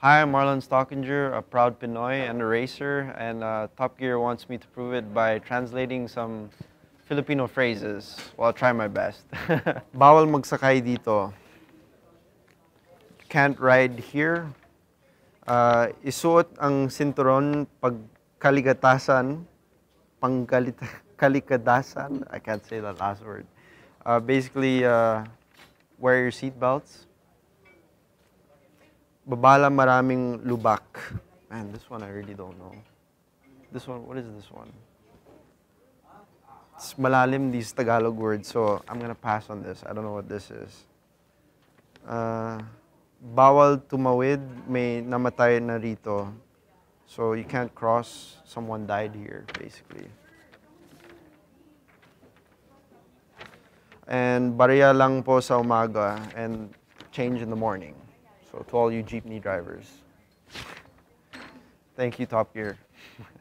Hi, I'm Marlon Stockinger, a proud Pinoy and a racer, and uh, Top Gear wants me to prove it by translating some Filipino phrases. Well, I'll try my best. Bawal magsakay dito. Can't ride here. Uh, isuot ang sinturon pag kaligatasan, pangkalit kalikadasan. I can't say that last word. Uh, basically, uh, wear your seatbelts. Babala maraming lubak. Man, this one I really don't know. This one, what is this one? It's malalim, these Tagalog words, so I'm gonna pass on this. I don't know what this is. Uh, bawal tumawid, may namatay na rito. So you can't cross, someone died here, basically. And bariya lang po sa umaga and change in the morning. So to all you jeepney drivers, thank you, Top Gear.